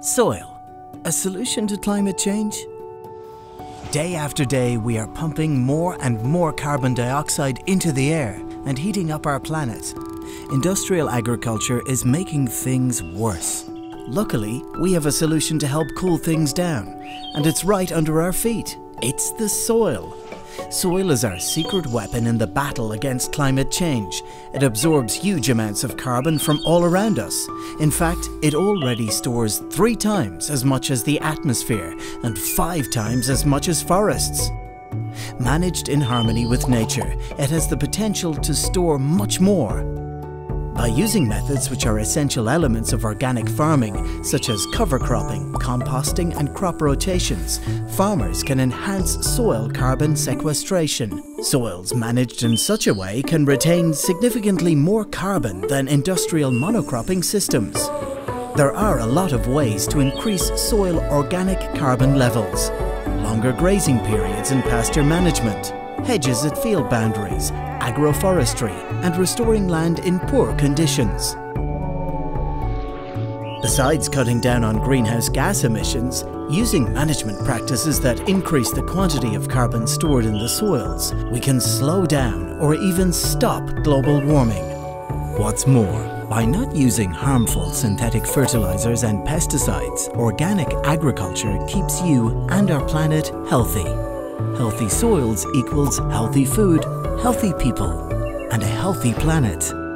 Soil, a solution to climate change? Day after day, we are pumping more and more carbon dioxide into the air and heating up our planet. Industrial agriculture is making things worse. Luckily, we have a solution to help cool things down, and it's right under our feet. It's the soil. Soil is our secret weapon in the battle against climate change. It absorbs huge amounts of carbon from all around us. In fact, it already stores three times as much as the atmosphere and five times as much as forests. Managed in harmony with nature, it has the potential to store much more by using methods which are essential elements of organic farming, such as cover cropping, composting and crop rotations, farmers can enhance soil carbon sequestration. Soils managed in such a way can retain significantly more carbon than industrial monocropping systems. There are a lot of ways to increase soil organic carbon levels. Longer grazing periods and pasture management, hedges at field boundaries, agroforestry and restoring land in poor conditions. Besides cutting down on greenhouse gas emissions, using management practices that increase the quantity of carbon stored in the soils, we can slow down or even stop global warming. What's more, by not using harmful synthetic fertilizers and pesticides, organic agriculture keeps you and our planet healthy. Healthy soils equals healthy food, healthy people, and a healthy planet.